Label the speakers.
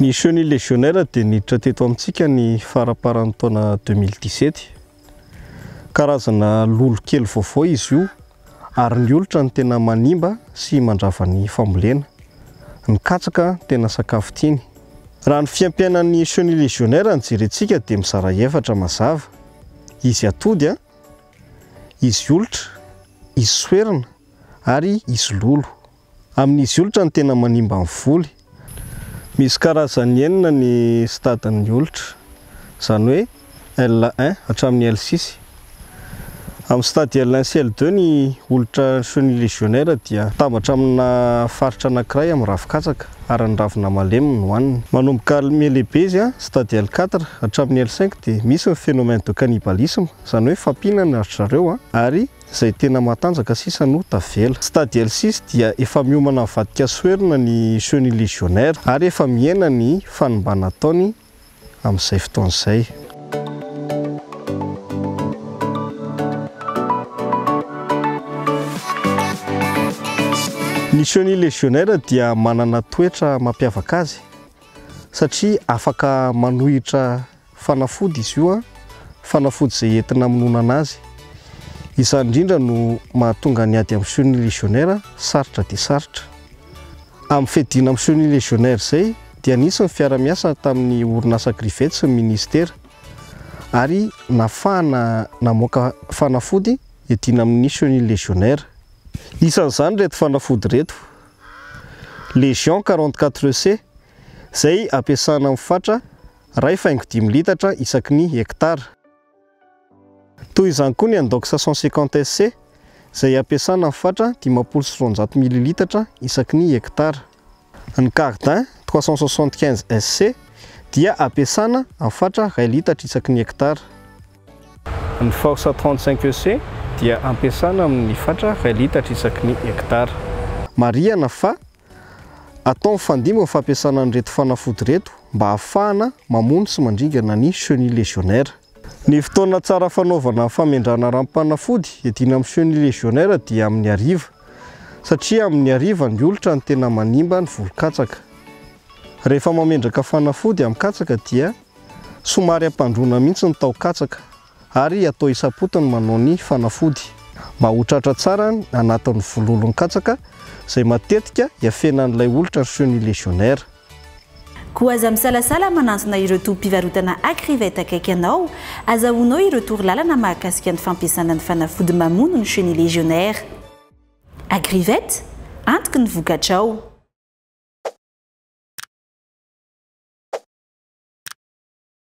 Speaker 1: Ny Chenille légionnaire dia niditra teto amintsika ny faramparan'ny taona deux mille dix-sept. Karazana lolokely vaovao izy io. Ary ny olitra no tena manimba sy mandrava ny fambolena. Ny katsaka no tena sakafo tiany. Raha ny fiampiainan'ny Chenille légionnaire no jerentsika dia mizara efatra mazava, izy atody, izy olitra, izy soerina ary izy lolo. Amin'izy olitra no tena manimba ny voly. Misy karazany enina ny stadin'ny olitra, izany hoe L un hatramin'ny L six. Amin'ny stade L un sy L deux ny olitra chenille légionnaire dia mitambatra amina faritra anankiray amin'ny ravin-katsaka ary ny ravina malemy no haniny. Manomboka L me lehibe izy, stade L quatre hatramin'ny L cinq dia misy ny phénomène de cannibalisme, izany hoe fampihinana ry zareo ary. izay tena matanjaka sisa no tavela. Stade El Sis dia efa miomana mivadika soerina ny Chenille Légionnaire ary efa mihena ny fanimbana ataony amin'izay fotoana izay. Ny Chenille Légionnaire dia manana toetra mampiavaka azy satria afaka manohitra Fanafody izy io an! Fanafody izay entina amononana azy. Izany indrindra no mahatonga ny ady amin'ny chenille légionnaire sarotra dia sarotra. Amin'ny fiadiana amin'ny chenille légionnaire izay dia nisy ny fiara-miasa tamin'ny orinasa Grivet sy ny Ministera ary nafahana namoaka fanafody iadiana amin'ny chenille légionnaire. Isan'izany ireto fanafody ireto, Légion 44 EC izay ampiasana amin'ny fatra. iray faingo dimy litatra isaky ny hektara. Toy izany koa ny Andox cent cinquante SC izay ampiasana amin'ny fatra dimampolo sy roanjato mililitatra isaky ny hektara. Ny Cardin trois cent soixante quinze SC dia ampiasana amin'ny fatra iray litatra isaky ny hektara. Ny Forza trente cinq EC dia ampiasana amin'ny fatra iray litatra isaky ny hektara. Marihana fa Atao mifandimby ny fampiasana an'ireto fanafody ireto mba hahafahana mamono sy mandringana ny chenille légionnaire. Ny fotoana tsara fanaovana ny famendrana ranom-panafody iadiana amin'ny chenille légionnaire dia amin'ny hariva satria amin'ny hariva ny olitra no tena manimba ny volon-katsaka. Rehefa mamendraka fanafody amin'ny katsaka dia somary ampandroana mihitsy ny taon-katsaka ary atao isam-poto ny manao ny fanafody mba ho tratra tsara ny anatin'ny vololon-katsaka izay matetika iafenan'ilay olitra ny sehoan'ny legionnaire.
Speaker 2: Koa aza misalasala manantona ireo tobi-pivarotana Agrivet akaiky anao, azahoanao ireo torolalana mahakasika ny fampiasana ny fanafody mamono ny chenille legionnaire. Agrivet, antoky ny vokatrao!